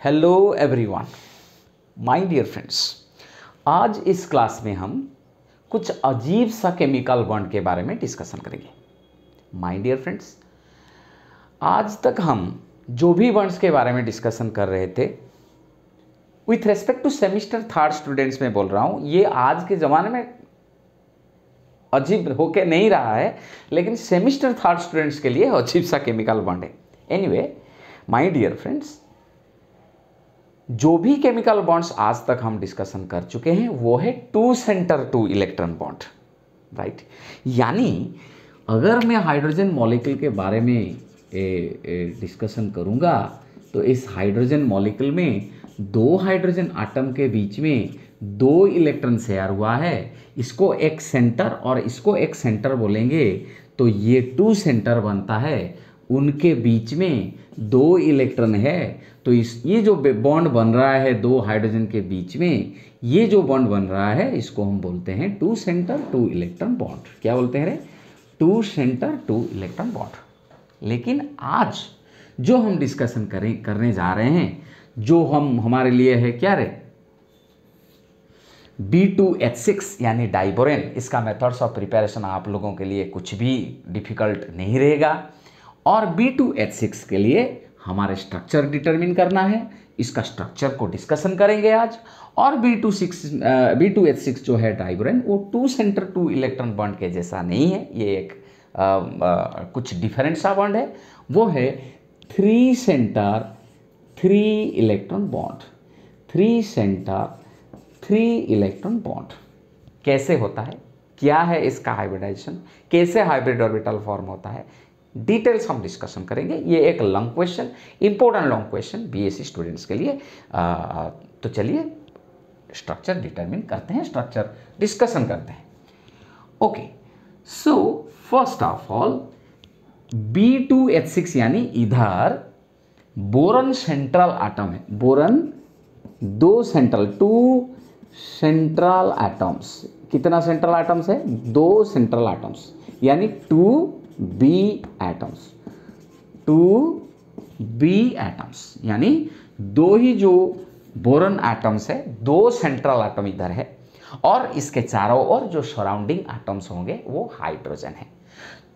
Hello everyone my dear friends आज इस class में हम कुछ अजीब सा केमिकल बॉन्ड के बारे में डिस्कशन करेंगे। माय डियर फ्रेंड्स आज तक हम जो भी बॉन्ड्स के बारे में डिस्कशन कर रहे थे with respect to semester third students में बोल रहा हूँ, ये आज के ज़माने में अजीब होके नहीं रहा है, लेकिन सेमिस्टर थर्ड स्टूडेंट्स के लिए अजीब सा केमिकल बॉन्ड है। एनीवे माय डियर फ्रेंड्स जो भी केमिकल बॉन्ड्स आज तक हम डिस्कशन कर चुके हैं, वो है two centre two electron bond right यानी अगर मैं हाइड्रोजन मॉलिक्यूल के बारे में डिस्कशन करूँगा तो इस हाइड्रोजन मॉलिक्यूल में दो हाइड्रोजन आटम के बीच में दो इलेक्ट्रॉन शेयर हुआ है। इसको एक सेंटर और इसको एक सेंटर बोलेंगे तो ये टू सेंटर बनता है। उनके बीच में दो इलेक्ट्रॉन है तो इस, ये जो बॉन्ड बन रहा है दो हाइड्रोजन के बीच में, ये जो बॉन्ड बन रहा है, इसको हम बोलते हैं two centre two electron bond क्या बोलते हैं रे? Two centre two electron bond लेकिन आज जो हम डिस्कशन करें, करने जा रहे हैं, जो हम, हमारे लिए है क्या रे? बी टू एच सिक्स यानी डाइबोरेन, इसका मेथड्स ऑफ़ प्रिपरेशन आप लोगों के लिए कुछ भी डिफ़िकल्ट नहीं रहेगा। और बी टू एच सिक्स के लिए हमारे स्ट्रक्चर डिटरमिन करना है। इसका स्ट्रक्चर को डिस्कशन करेंगे आज। और B two six B two H six जो है डाइब्रेन वो two centre two electron bond के जैसा नहीं है। ये एक आ, आ, कुछ डिफरेंट सा बॉन्ड है। वो है three centre three electron bond three centre three electron bond कैसे होता है? क्या है इसका हाइब्रिडाइजेशन कैसे हाइब्रिड ऑर्बिटल फॉर्म होता है? डिटेल्स हम डिस्कशन करेंगे। ये एक long question important long question BSc students के लिए। आ, तो चलिए स्ट्रक्चर डिटरमिन करते हैं स्ट्रक्चर डिस्कशन करते हैं। Okay so first of all B two H six यानी इधर बोरन सेंट्रल आटम है। बोरन दो सेंट्रल टू सेंट्रल एटम्स कितना सेंट्रल एटम्स है? दो सेंट्रल एटम्स यानी two B atoms two B atoms यानी दो ही जो बोरन एटम्स है, दो सेंट्रल एटम इधर है। और इसके चारों ओर जो सराउंडिंग एटम्स होंगे, वो हाइड्रोजन है।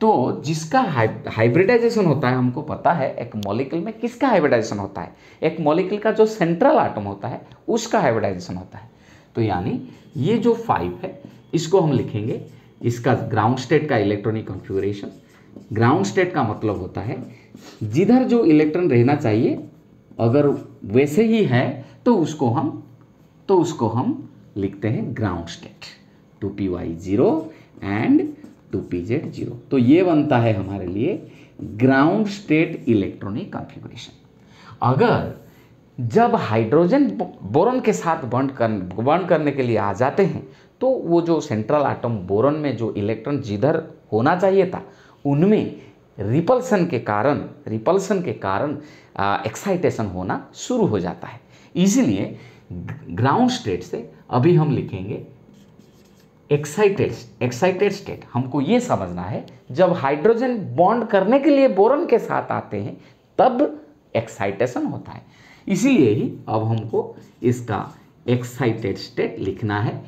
तो जिसका हाइब्रिडाइजेशन होता है, हमको पता है, एक मॉलिक्यूल में किसका हाइब्रिडाइजेशन होता है? एक मॉलिक्यूल का जो सेंट्रल एटम होता है, उसका हाइब्रिडाइजेशन होता है। तो यानी ये जो फाइव है, इसको हम लिखेंगे, इसका ग्राउंड स्टेट का इलेक्ट्रॉनिक कॉन्फ़िगरेशन ग्राउंड स्टेट का मतलब होता है, जिधर जो इलेक्ट्रॉन रहना चाहिए, अगर वैसे ही है तो उसको हम तो उसको हम लिखते हैं ground state two P Y zero and two P Z zero. तो ये बनता है हमारे लिए ग्राउंड स्टेट इलेक्ट्रॉनिक कॉन्फ़िगरेशन अगर जब हाइड्रोजन बोरन के साथ बॉन्ड कर बॉन्ड करने के लिए आ जाते हैं तो वो जो सेंट्रल आटम बोरन में जो इलेक्ट्रॉन जिधर होना चाहिए था उनमें रिपल्सन के कारण, रिपल्सन के कारण एक्साइटेशन होना शुरू हो जाता है। इसीलिए ग्राउंड स्टेट से अभी हम लिखेंगे एक्साइटेड एक्साइटेड स्टेट हमको ये समझना है, जब हाइड्रोजन बॉन्ड करने के लिए बोरन के साथ आते हैं, तब एक्साइटेशन होता है। इसीलिए ही अब हमको इसका एक्साइटेड स्टेट लिखना है।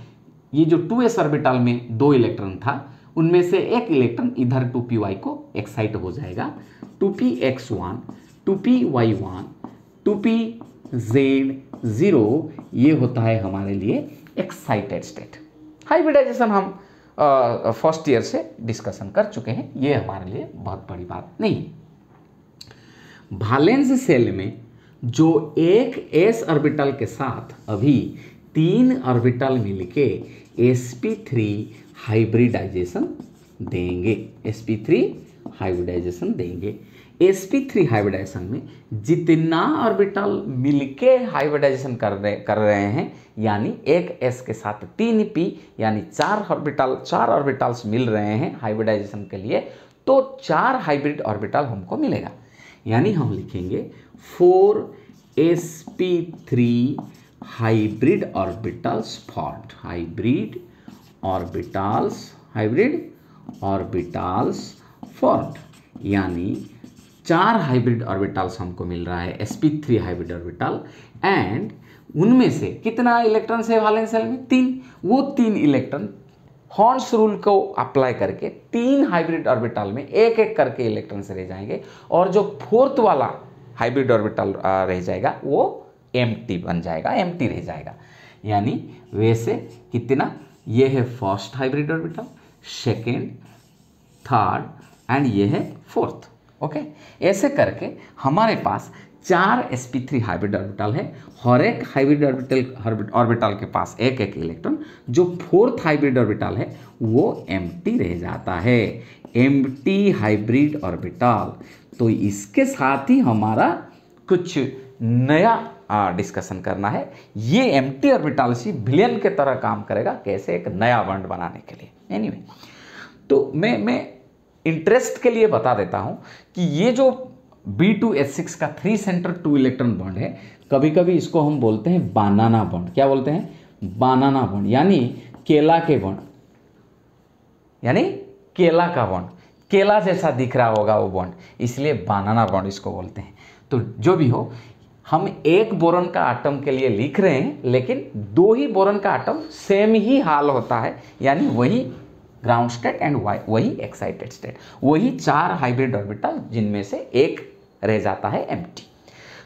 ये जो टू एस ऑर्बिटल में दो इलेक्ट्रॉन था उनमें से एक इलेक्ट्रॉन इधर टू पी वाई को एक्साइट हो जाएगा। Two P X one, two P Y one, two P Z zero, ये होता है हमारे लिए एक्साइटेड स्टेट हाइब्रिडाइजेशन हम फ़र्स्ट ईयर से डिस्कशन कर चुके हैं, ये हमारे लिए बहुत बड़ी बात नहीं है। भालेंस सेल में जो एक एस ऑर्बिटल के साथ अभी तीन ऑर्बिटल मिलके sp3 हाइब्रिडाइजेशन देंगे। Sp3 हाइब्रिडाइजेशन देंगे। Sp3 हाइब्रिडाइजेशन में जितना ऑर्बिटल मिलके हाइब्रिडाइजेशन कर रहे कर रहे हैं, यानी एक s के साथ तीन p, यानी चार ऑर्बिटल, चार ऑर्बिटल्स मिल रहे हैं हाइब्रिडाइजेशन के लिए तो चार हाइब्रिड ऑर्बिटल हमको मिलेगा। यानी हम लिखेंगे four S P three hybrid orbitals formed hybrid orbitals hybrid orbitals formed यानी चार हाइब्रिड ऑर्बिटल्स हमको मिल रहा है sp3 हाइब्रिड ऑर्बिटल एंड उनमें से कितना इलेक्ट्रॉन है वैलेंस शेल में? तीन। वो तीन इलेक्ट्रॉन हॉर्स रूल को अप्लाई करके तीन हाइब्रिड ऑर्बिटल में एक एक करके इलेक्ट्रॉन से रह जाएँगे और जो फोर्थ वाला हाइब्रिड ऑर्बिटल रह जाएगा वो एमटी बन जाएगा एमटी रह जाएगा। यानी वैसे कितना? ये है first hybrid orbital second third and ये है फोर्थ ओके ऐसे करके हमारे पास चार sp3 हाइब्रिड ऑर्बिटल है हर एक हाइब्रिड ऑर्बिटल ऑर्बिटल के पास एक एक इलेक्ट्रॉन जो फोर्थ हाइब्रिड ऑर्बिटल है, वो एमटी रह जाता है। एम हाइब्रिड ऑर्बिटल तो इसके साथ ही हमारा कुछ नया डिस्कशन करना है। ये एम टी ऑर्बिटल सी बिलियन के तरह काम करेगा कैसे एक नया बॉन्ड बनाने के लिए। एनीवे anyway, तो मैं मैं इंटरेस्ट के लिए बता देता हूँ कि ये जो बी टू एच सिक्स का three centre two electron bond है कभी कभी इसको हम बोलते हैं बानाना बॉन्ड क्या बोलते हैं? बानाना बॉन्ड यानी केला के बॉन्ड यानी केला का बॉन्ड केला जैसा दिख रहा होगा वो बॉन्ड इसलिए बानाना बॉन्ड इसको बोलते हैं। तो जो भी हो हम एक बोरन का आटम के लिए लिख रहे हैं, लेकिन दो ही बोरन का आटम सेम ही हाल होता है, यानी वही ग्राउंड स्टेट एंड वही एक्साइटेड स्टेट वही चार हाइब्रिड ऑर्बिटल जिनमें से एक रह जाता है एम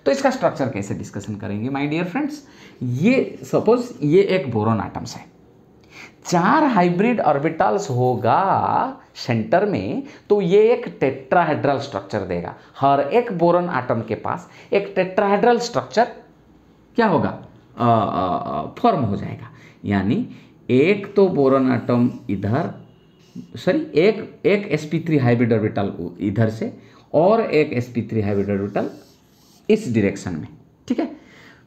तो इसका स्ट्रक्चर कैसे डिस्कशन करेंगे माय डियर फ्रेंड्स ये सपोज़ ये एक बोरोन आटम्स है। चार हाइब्रिड ऑर्बिटल्स होगा सेंटर में तो ये एक टेट्राहेड्रल स्ट्रक्चर देगा। हर एक बोरन आटम के पास एक टेट्राहेड्रल स्ट्रक्चर क्या होगा? फॉर्म हो जाएगा। यानी एक तो बोरन आटम इधर सॉरी एक एक sp3 हाइब्रिड ऑर्बिटल इधर से, और एक sp3 हाइब्रिड ऑर्बिटल इस डायरेक्शन में। ठीक है?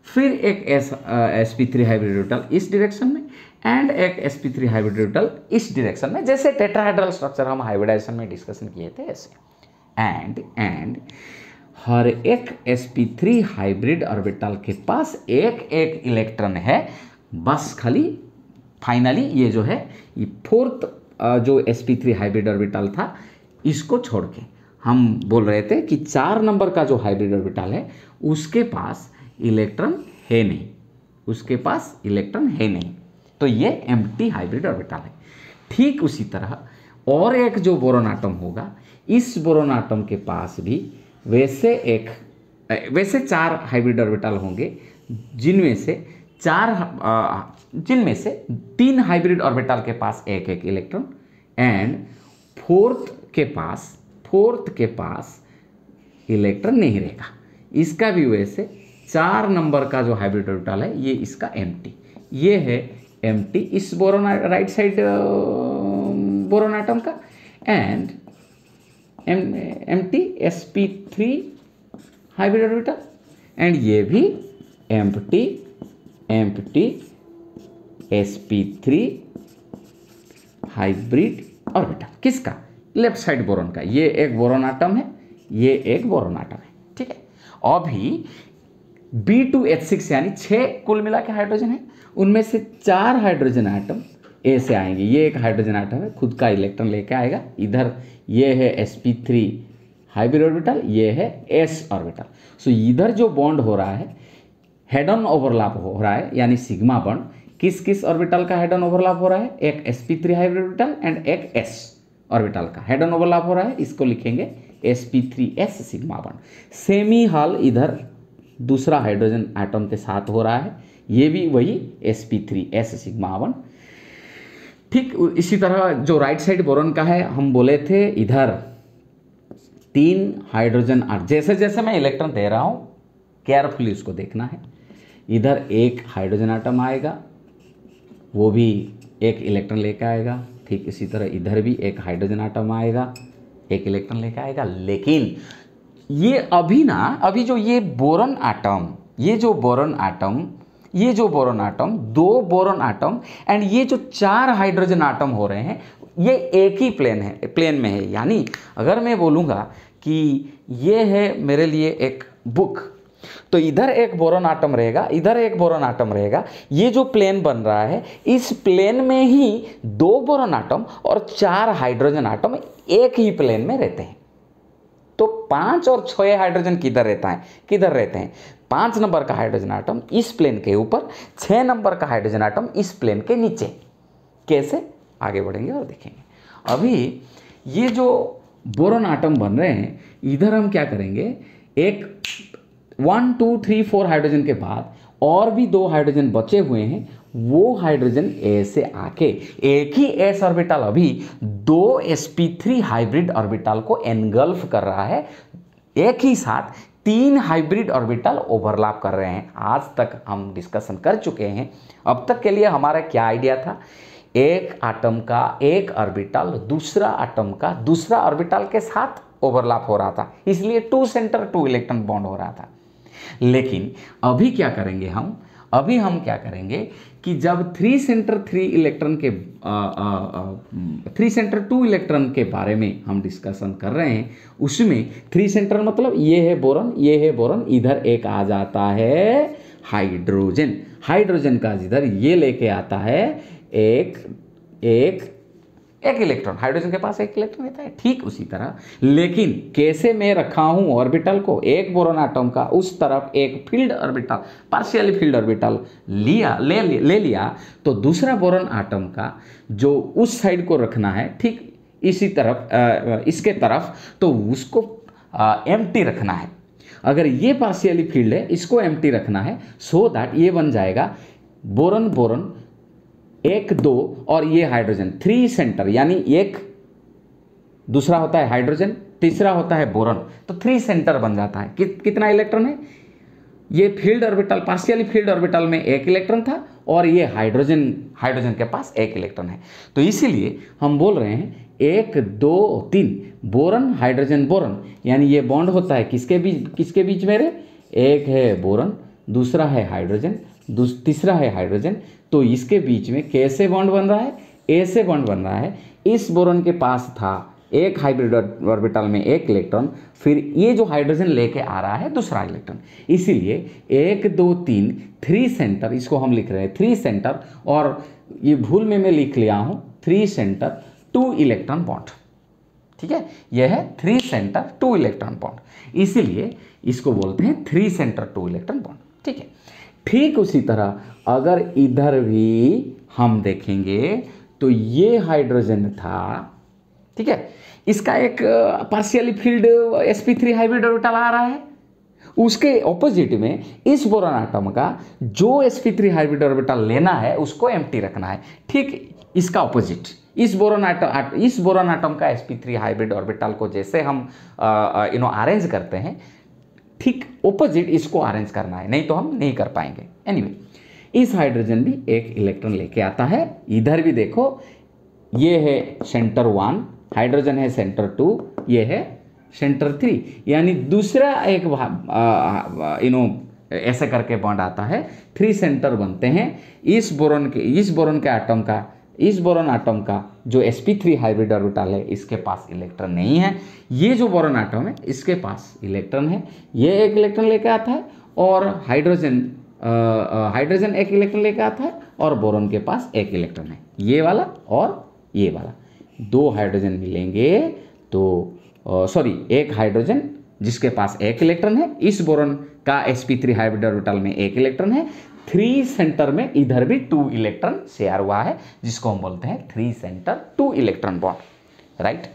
फिर एक S S P three hybrid orbital इस डायरेक्शन में एंड एक S P three hybrid orbital इस डायरेक्शन में, जैसे टेट्राहाइड्रल स्ट्रक्चर हम हाइब्रिडाइजेशन में डिस्कशन किए थे ऐसे। एंड एंड हर एक S P three hybrid orbital के पास एक एक इलेक्ट्रॉन है, बस खाली फाइनली ये जो है, ये फोर्थ जो sp3 हाइब्रिड ऑर्बिटल था, इसको छोड़ के हम बोल रहे थे कि चार नंबर का जो हाइब्रिड ऑर्बिटल है, उसके पास इलेक्ट्रॉन है नहीं। उसके पास इलेक्ट्रॉन है नहीं। तो ये एम हाइब्रिड ऑर्बिटल है। ठीक उसी तरह और एक जो बोरोन आटम होगा, इस बोरोन आटम के पास भी वैसे एक वैसे चार हाइब्रिड ऑर्बिटल होंगे, जिनमें से चार जिनमें से तीन हाइब्रिड ऑर्बिटल के पास एक एक इलेक्ट्रॉन एंड फोर्थ के पास फोर्थ के पास इलेक्ट्रॉन नहीं रहेगा। इसका भी वैसे चार नंबर का जो हाइब्रिड ऑर्बिटल है, ये इसका एमटी ये है एमटी इस boron right side boron atom का. And M empty S P three hybrid orbital and ये भी empty empty S P three hybrid orbital किसका? लेफ़्ट साइड बोरोन का. ये एक बोरोन आटम है, ये एक बोरोन आटम है. ठीक है? अभी बी टू एच सिक्स यानी छः कुल मिला के हाइड्रोजन है। उनमें से चार हाइड्रोजन आइटम ए से आएँगे। ये एक हाइड्रोजन आइटम है। खुद का इलेक्ट्रॉन लेके आएगा। इधर ये है S P three hybrid orbital ये है एस ऑर्बिटल सो इधर जो बॉन्ड हो रहा है हेड ऑन ओवरलैप हो रहा है, यानी सिग्मा बॉन्ड किस किस ऑर्बिटल का हेड ऑन ओवरलैप हो रहा है? एक S P three hybrid orbital and एक एस ऑर्बिटल का। हेड ऑन ओवरलैप हो रहा है, इसको लिखेंगे S P three S sigma bond semi हॉल इधर दूसरा हाइड्रोजन एटम के साथ हो रहा है। ये भी वही S P three S sigma one ठीक, इसी तरह जो राइट साइड बोरन का है, हम बोले थे इधर तीन हाइड्रोजन आठ जैसे जैसे मैं इलेक्ट्रॉन दे रहा हूँ केयरफुली उसको देखना है। इधर एक हाइड्रोजन आइटम आएगा, वो भी एक इलेक्ट्रॉन लेकर आएगा। ठीक, इसी तरह इधर भी एक हाइड्रोजन आइटम आएगा, एक इलेक्ट्रॉन लेकर आएगा। लेकिन ये अभी ना, अभी जो ये बोरन आटम ये जो बोरन आटम ये जो बोरन आटम दो बोरन आटम एंड ये जो चार हाइड्रोजन आटम हो रहे हैं, ये एक ही प्लेन है प्लेन में है। यानी अगर मैं बोलूँगा कि ये है मेरे लिए एक बुक तो इधर एक बोरन आटम रहेगा, इधर एक बोरन आटम रहेगा। ये जो प्लेन बन रहा है, इस प्लेन में ही दो बोरन आटम और चार हाइड्रोजन आटम एक ही प्लेन में रहते हैं। तो पाँच और छः हाइड्रोजन किधर रहता है? किधर रहते हैं? पाँच नंबर का हाइड्रोजन आटम इस प्लेन के ऊपर छः नंबर का हाइड्रोजन आटम इस प्लेन के नीचे। कैसे? आगे बढ़ेंगे और देखेंगे। अभी ये जो बोरन आटम बन रहे हैं, इधर हम क्या करेंगे? एक one two three four hydrogen के बाद और भी दो हाइड्रोजन बचे हुए हैं वो हाइड्रोजन ए से आके एक ही एस ऑर्बिटल अभी दो sp3 हाइब्रिड ऑर्बिटल को एनगल्फ कर रहा है। एक ही साथ तीन हाइब्रिड ऑर्बिटल ओवरलैप कर रहे हैं। आज तक हम डिस्कशन कर चुके हैं। अब तक के लिए हमारा क्या आइडिया था? एक आटम का एक ऑर्बिटल दूसरा आटम का दूसरा ऑर्बिटल के साथ ओवरलैप हो रहा था। इसलिए two centre two electron bond हो रहा था। लेकिन अभी क्या करेंगे हम? अभी हम क्या करेंगे कि जब थ्री सेंटर थ्री इलेक्ट्रॉन के थ्री सेंटर टू इलेक्ट्रॉन के बारे में हम डिस्कशन कर रहे हैं, उसमें थ्री सेंटर मतलब ये है बोरन ये है बोरन इधर एक आ जाता है हाइड्रोजन हाइड्रोजन का जिधर ये लेके आता है एक एक एक इलेक्ट्रॉन हाइड्रोजन के पास एक इलेक्ट्रॉन रहता है ठीक उसी तरह। लेकिन कैसे मैं रखा हूँ ऑर्बिटल को? एक बोरोन आटम का उस तरफ़ एक filled orbital partially filled orbital लिया ले, ले लिया तो दूसरा बोरोन आटम का जो उस साइड को रखना है ठीक इसी तरफ़ इसके तरफ़ तो उसको एम रखना है। अगर ये पार्शियली फ़ील्ड है इसको एम रखना है सो so दैट ये बन जाएगा बोरन बोरन एक दो और ये हाइड्रोजन थ्री सेंटर यानी एक दूसरा होता है हाइड्रोजन तीसरा होता है बोरन तो थ्री सेंटर बन जाता है. कि, कितना इलेक्ट्रॉन है? ये filled orbital partially filled orbital में एक इलेक्ट्रॉन था और ये हाइड्रोजन हाइड्रोजन के पास एक इलेक्ट्रॉन है. तो इसीलिए हम बोल रहे हैं एक दो तीन. बोरन हाइड्रोजन बोरन यानी ये बॉन्ड होता है किसके बीच किसके बीच में रे एक है बोरन दूसरा है हाइड्रोजन तीसरा है हाइड्रोजन तो इसके बीच में कैसे बॉन्ड बन रहा है? ऐसे बॉन्ड बन रहा है। इस बोरन के पास था एक हाइब्रिड ऑर्बिटल में एक इलेक्ट्रॉन फिर ये जो हाइड्रोजन लेके आ रहा है दूसरा इलेक्ट्रॉन इसीलिए एक, दो, तीन थ्री सेंटर इसको हम लिख रहे हैं थ्री सेंटर और ये भूल में मैं लिख लिया हूँ three centre two electron bond ठीक है? यह है three centre two electron bond इसीलिए इसको बोलते हैं three centre two electron bond ठीक है? ठीक उसी तरह अगर इधर भी हम देखेंगे तो ये हाइड्रोजन था, ठीक है? इसका एक partially filled sp3 hybrid orbital आ रहा है। उसके ऑपोजिट में इस बोरन आटम का जो sp3 हाइब्रिड ऑर्बिटल लेना है, उसको एम्प्टी रखना है। ठीक इसका ऑपोजिट इस बोरन आटम इस बोरन आटम का sp3 हाइब्रिड ऑर्बिटल को जैसे हम यू नो अरेंज करते हैं ठीक ओपोजिट इसको अरेंज करना है नहीं तो हम नहीं कर पाएँगे। एनीवे anyway, इस हाइड्रोजन भी एक इलेक्ट्रॉन लेके आता है। इधर भी देखो ये है सेंटर वन हाइड्रोजन है सेंटर टू ये है सेंटर थ्री यानी दूसरा एक यू नो ऐसे करके बॉन्ड आता है। थ्री सेंटर बनते हैं। इस बोरन के इस बोरन के आटम का इस बोरन आटम का जो sp3 हाइब्रिड ऑर्बिटल है, इसके पास इलेक्ट्रॉन नहीं है। ये जो बोरन आटम है, इसके पास इलेक्ट्रॉन है। ये एक इलेक्ट्रॉन लेकर आता है और हाइड्रोजन हाइड्रोजन एक इलेक्ट्रॉन लेकर आता है और बोरन के पास एक इलेक्ट्रॉन है। ये वाला और ये वाला। दो हाइड्रोजन मिलेंगे तो सॉरी एक हाइड्रोजन जिसके पास एक इलेक्ट्रॉन है। इस बोरन का sp3 हाइब्रिड ऑर्बिटल में एक इलेक्ट्रॉन है। थ्री सेंटर में इधर भी टू इलेक्ट्रॉन शेयर हुआ है, जिसको हम बोलते हैं three centre two electron bond right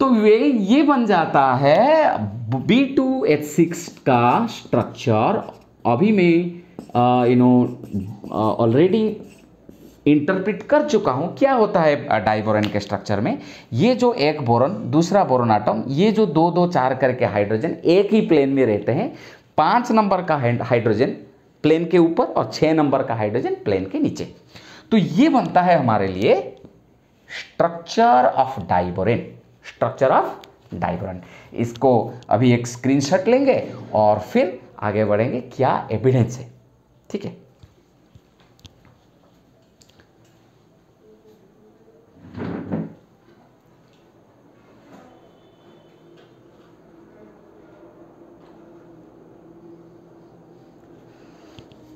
तो वे ये बन जाता है बी टू एच सिक्स का स्ट्रक्चर अभी मैं यू नो ऑलरेडी इंटरप्रिट कर चुका हूँ, क्या होता है डाइबोरन के स्ट्रक्चर में? ये जो एक बोरन दूसरा बोरन आटम ये जो दो दो चार करके हाइड्रोजन एक ही प्लेन में रहते हैं। पाँच नंबर का हाइड्रोजन प्लेन के ऊपर और छह नंबर का हाइड्रोजन प्लेन के नीचे। तो ये बनता है हमारे लिए structure of diborane structure of diborane इसको अभी एक स्क्रीनशॉट लेंगे और फिर आगे बढ़ेंगे क्या एविडेंस है। ठीक है?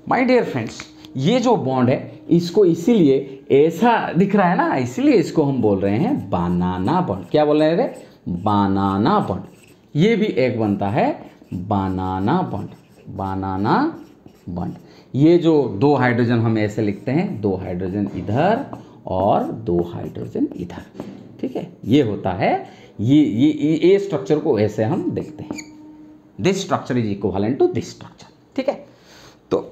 माय डियर फ्रेंड्स ये जो बॉन्ड है, इसको इसीलिए ऐसा दिख रहा है ना, इसीलिए इसको हम बोल रहे हैं बानाना बॉन्ड क्या बोल रहे हैं रे बानाना बॉन्ड ये भी एक बनता है बनाना बॉन्ड बनाना बॉन्ड ये जो दो हाइड्रोजन हम ऐसे लिखते हैं, दो हाइड्रोजन इधर और दो हाइड्रोजन इधर। ठीक है? ये होता है, ये ये ये स्ट्रक्चर को ऐसे हम देखते हैं। This structure is equivalent to this structure ठीक है? तो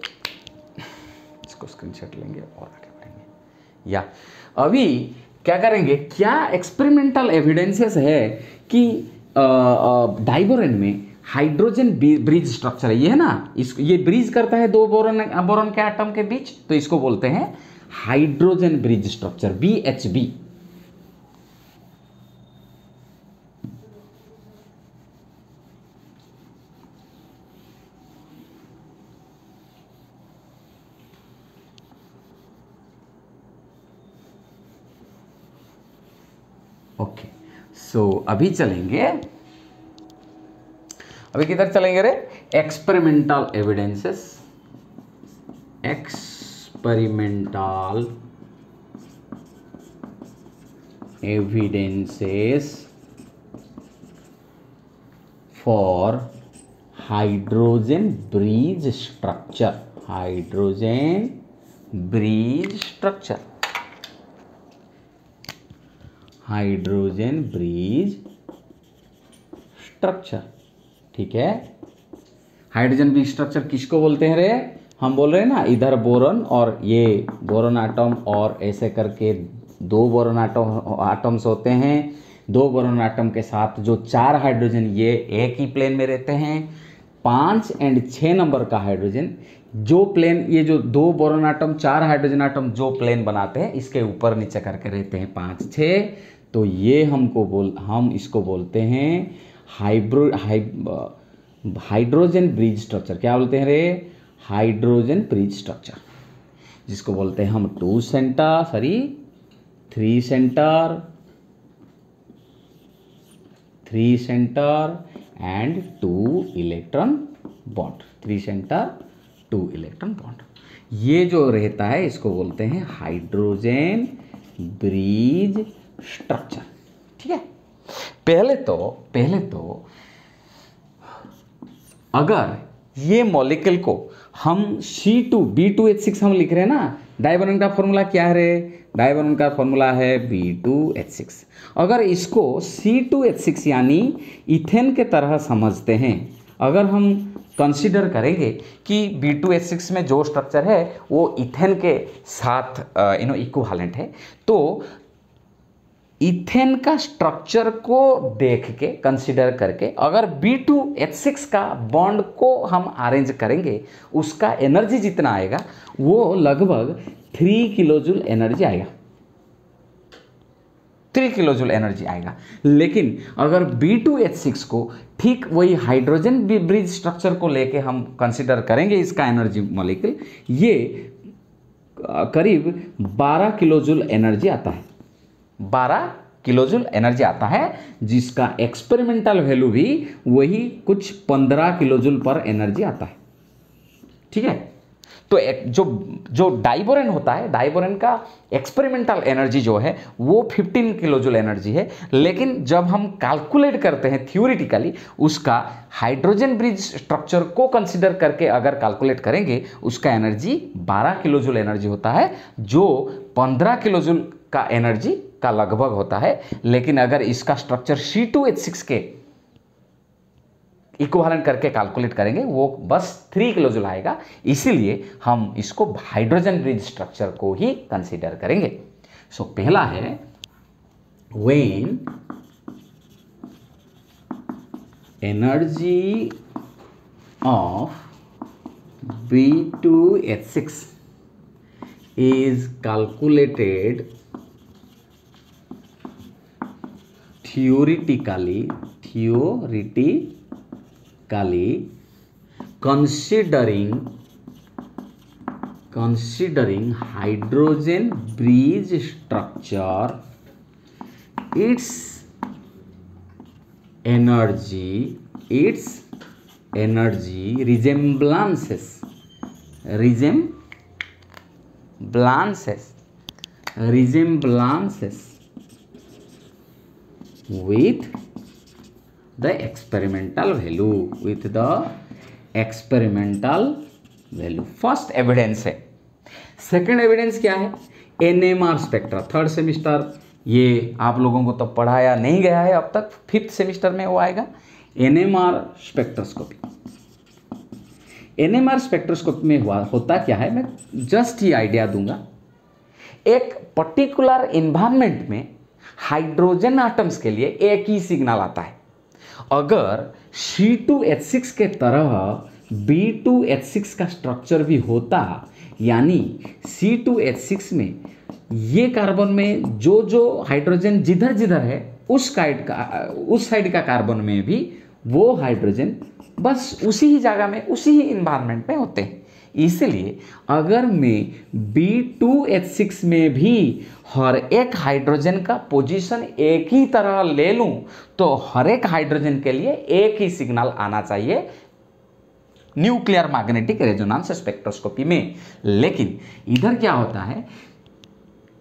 इसको स्क्रीनशॉट लेंगे और आगे बढ़ेंगे। या, अभी क्या करेंगे? क्या एक्सपेरिमेंटल एविडेंसेस है कि डाइबोरन में हाइड्रोजन ब्रिज स्ट्रक्चर है? ये है ना? इसको ये ब्रिज करता है दो बोरन बोरन के एटम के बीच तो इसको बोलते हैं hydrogen bridge structure B H B okay so अभी चलेंगे। अभी किधर चलेंगे रे? Experimental evidences experimental evidences for hydrogen bridge structure hydrogen bridge structure hydrogen bridge structure, ठीक है? हाइड्रोजन ब्रिज स्ट्रक्चर किसको बोलते हैं रे? हम बोल रहे हैं ना, इधर बोरन और ये बोरन आटम और ऐसे करके दो बोरन आटम आटम्स होते हैं। दो बोरन आटम के साथ जो चार हाइड्रोजन, ये एक ही प्लेन में रहते हैं। पाँच एंड छः नंबर का हाइड्रोजन, जो प्लेन, ये जो दो बोरन आटम चार हाइड्रोजन आटम जो प्लेन बनाते हैं, इसके ऊपर नीचे करके रहते हैं पाँच छः तो ये हमको बोल, हम इसको बोलते हैं हाइब्रो हाइब हाइड्रोजन ब्रिज स्ट्रक्चर। क्या बोलते हैं रे? हाइड्रोजन ब्रिज स्ट्रक्चर, जिसको बोलते हैं हम two centre, sorry, three centre three centre and two electron bond. Three centre, two electron bond. ये जो रहता है, इसको बोलते हैं हाइड्रोजन ब्रिज स्ट्रक्चर ठीक है? पहले तो पहले तो अगर ये मॉलिक्यूल को हम C two B two H six हम लिख रहे हैं ना डाइबोरन का फॉर्मूला क्या है डाइबोरन का फॉर्मूला है बी टू एच सिक्स अगर इसको सी टू एच सिक्स यानी इथेन के तरह समझते हैं, अगर हम कंसीडर करेंगे कि बी टू एच सिक्स में जो स्ट्रक्चर है, वो इथेन के साथ यू नो इक्वलेंट है तो इथेन का स्ट्रक्चर को देख के कंसिडर करके, अगर बी टू एच सिक्स का बॉन्ड को हम अरेंज करेंगे, उसका एनर्जी जितना आएगा, वो लगभग थ्री किलोजूल एनर्जी आएगा। थ्री किलोजूल एनर्जी आएगा। लेकिन अगर बी टू एच सिक्स को ठीक वही हाइड्रोजन ब्रिज स्ट्रक्चर को लेके हम कंसिडर करेंगे, इसका एनर्जी मॉलिक्यूल ये करीब 12 किलोजूल एनर्जी आता है। 12 किलोजूल एनर्जी आता है, जिसका एक्सपेरिमेंटल वैल्यू भी वही कुछ 15 किलोजूल पर एनर्जी आता है। ठीक है? तो एक जो जो डाइबोरेन होता है, डाइबोरेन का एक्सपेरिमेंटल एनर्जी जो है, वो 15 किलोजूल एनर्जी है। लेकिन जब हम कैलकुलेट करते हैं थ्योरिटिकली उसका हाइड्रोजन ब्रिज स्ट्रक्चर को कंसिडर करके अगर कैलकुलेट करेंगे, उसका एनर्जी 12 किलोजूल एनर्जी होता है, जो 15 किलोजूल का एनर्जी का लगभग होता है लेकिन अगर इसका structure C two H six के इक्वालेंट करके कैलकुलेट करेंगे वो बस थ्री किलो जूल आएगा। इसीलिए हम इसको हाइड्रोजन ब्रिज स्ट्रक्चर को ही कंसिडर करेंगे। सो so, पहला है when energy of B two H six is calculated theoretically theoretically considering considering hydrogen bridge structure its energy its energy resemblances resemblances with the experimental value, with the experimental value. First evidence है. Second evidence क्या है? NMR spectra third semester ये आप लोगों को तो पढ़ाया नहीं गया है अब तक फिफ्थ सेमिस्टर में वो आएगा. एनएमआर स्पेक्ट्रोस्कोपी एनएमआर स्पेक्ट्रोस्कोपी में हुआ, होता क्या है? मैं जस्ट ही आइडिया दूँगा. एक पर्टिकुलर इन्वायरमेंट में हाइड्रोजन आटम्स के लिए एक ही सिग्नल आता है। अगर C2H6 के तरह B2H6 का स्ट्रक्चर भी होता, यानी C2H6 में ये कार्बन में जो जो हाइड्रोजन जिधर जिधर है, उस साइड का, उस साइड का कार्बन में भी वो हाइड्रोजन बस उसी ही जगह में, उसी ही इन्वायरमेंट में होते हैं। इसलिए अगर मैं B2H6 में भी हर एक हाइड्रोजन का पोजीशन एक ही तरह ले लूँ तो हर एक हाइड्रोजन के लिए एक ही सिग्नल आना चाहिए न्यूक्लियर मैग्नेटिक रेजोनेंस स्पेक्ट्रोस्कोपी में। लेकिन इधर क्या होता है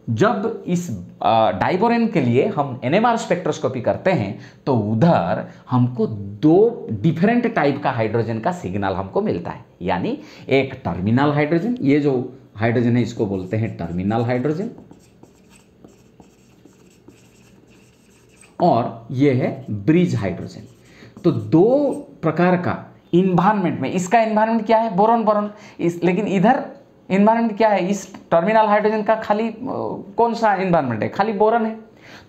जब इस डाइबोरेन के लिए हम एनएमआर स्पेक्ट्रोस्कोपी करते हैं तो उधर हमको दो डिफरेंट टाइप का हाइड्रोजन का सिग्नल हमको मिलता है। यानी एक टर्मिनल हाइड्रोजन ये जो हाइड्रोजन है, इसको बोलते हैं टर्मिनल हाइड्रोजन और ये है ब्रिज हाइड्रोजन तो दो प्रकार का इन्वायरमेंट में, इसका इन्वायरमेंट क्या है? Boron boron. इस, लेकिन इधर इन्वायरमेंट क्या है? इस टर्मिनल हाइड्रोजन का खाली कौन सा इन्वायरमेंट है? खाली बोरन है।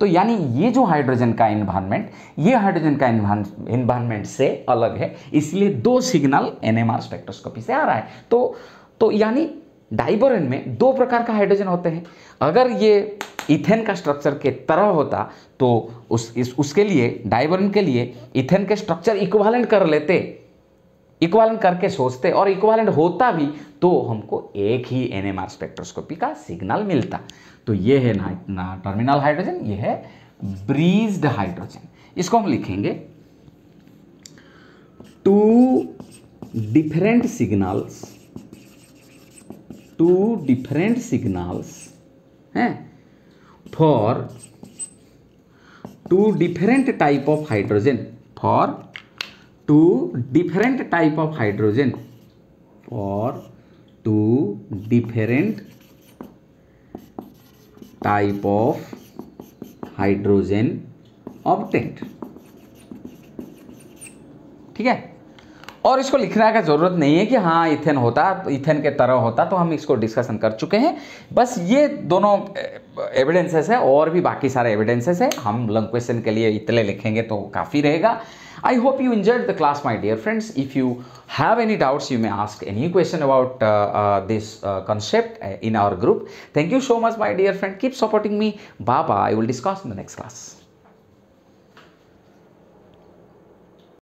तो यानी ये जो हाइड्रोजन का इन्वायरमेंट ये हाइड्रोजन का इन्वायरमेंट से अलग है। इसलिए दो सिग्नल एनएमआर स्पेक्ट्रोस्कोपी से आ रहा है। तो तो यानी डाइबोरेन में दो प्रकार का हाइड्रोजन होते हैं। अगर ये इथेन का स्ट्रक्चर के तरह होता तो उस, इस, उसके लिए, डाइबोरेन के लिए इथेन के स्ट्रक्चर इक्वालेंट कर लेते। इक्वालेंट करके सोचते और इक्वालेंट होता भी तो हमको एक ही एनएमआर स्पेक्ट्रोस्कोपी का सिग्नल मिलता। तो ये है ना, टर्मिनल हाइड्रोजन ये है ब्रीज्ड हाइड्रोजन इसको हम लिखेंगे two different signals two different signals हैं? For two different type of hydrogen for two different type of hydrogen और two different type of hydrogen obtained. ठीक है? और इसको लिखना का ज़रूरत नहीं है कि हाँ इथेन होता, इथेन के तरह होता तो हम इसको डिस्कशन कर चुके हैं। बस ये दोनों एविडेंसेस है, और भी बाकी सारे एविडेंसेस है। हम लंग क्वेश्चन के लिए इतने लिखेंगे तो काफ़ी रहेगा। I hope you enjoyed the class my dear friends if you have any doubts you may ask any question about this concept in our group thank you so much my dear friend keep supporting me Baba I will discuss in the next class